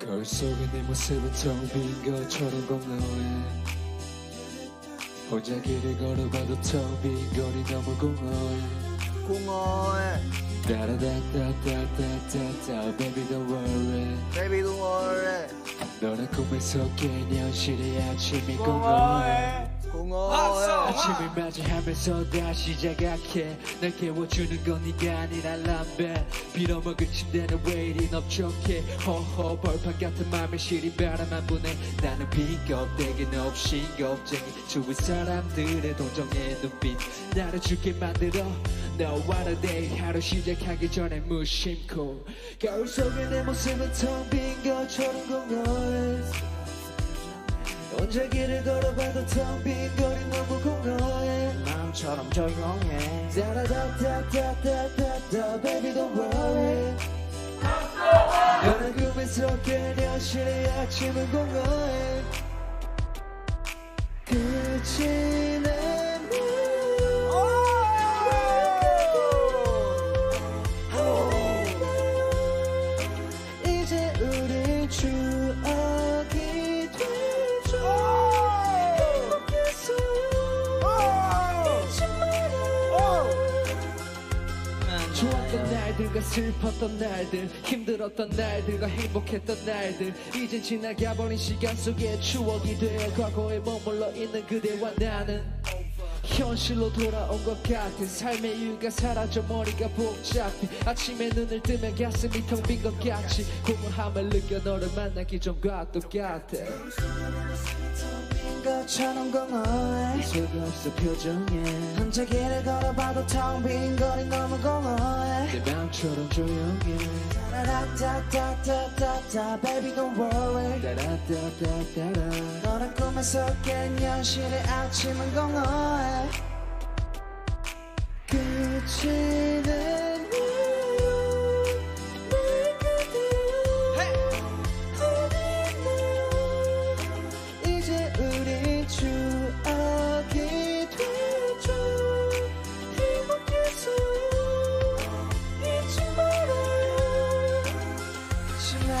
거울 속에 내 모습은 텅빈 것처럼 공허해. 혼자 길을 걸어봐도 텅빈 거리 너무 공허해. 공허해. 따라다따따따따따 Baby don't worry. Baby don't worry. 너는 꿈에서 깬 현실의 아침이 공허해 아침을 맞이하면서 다시 시작해 날 깨워주는 건 네가 아니라 람베 빌어먹을 침대는 왜 이리 넓적해? 허허 벌판 같은 맘에 시린 바람만 부네. 나는 빈 껍데기는 없이 겁쟁이. 주위 사람들의 동정의 눈빛 나를 죽게 만들어. 너와 나 day 하루 시작하기 전에 무심코. 거울 속에 내 모습은 텅 빈 것처럼 공허해 혼자 길을 걸어봐도 텅 빈 거리 너무 공허해. 마음처럼 조용해. 따라다따따따따 Baby don't worry. 너는 꿈에서 깬 현실의 아침은 공허해 좋았던 날들과 슬펐던 날들 힘들었던 날들과 행복했던 날들 이젠 지나가버린 시간 속에 추억이 돼 과거에 머물러 있는 그대와 나는 현실로 돌아온 것 같은 삶의 이유가 사라져 머리가 복잡해. 아침에 눈을 뜨면 가슴이 텅 빈 것 같이 공허함을 느껴 너를 만나기 전과 똑같아. 것처럼 공허해. 소가 없어 표정에. 혼자 길을 걸어봐도 텅 빈 거리 너무 공허해. 내 마음처럼 조용해. 따라따따따따따 Baby don't worry. 따라따따따라 너란 꿈에서 깬 현실의 아침은 공허해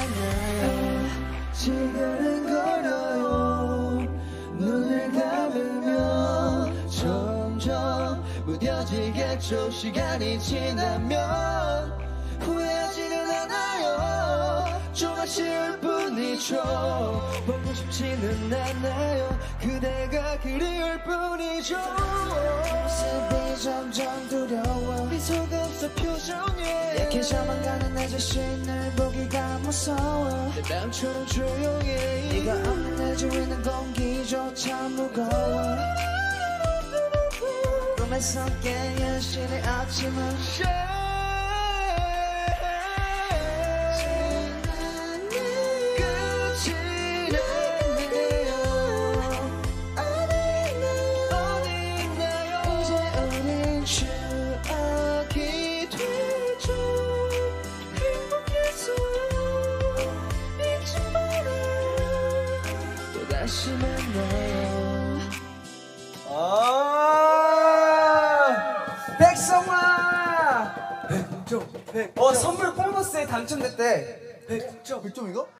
지나가요 시간은 걸어요 눈을 감으면 점점 무뎌지겠죠 시간이 지나면. 후회하지는 않아요. 좀 아쉬울 뿐이죠 보고 싶지는 않아요. 그대가 그리울 뿐이죠. 모습이 점점 두려워. 미소가 없어 표정 에 약해져만 가는 내 자신을 보기가 무서워. 내 맘처럼 조용해 네가 없는 내 주위는 공기조차 무거워. 꿈에서 깬 현실의 아침은 다시 만나요 아 백성아 어 선물 보너스에 당첨됐대. 100점 100점인가?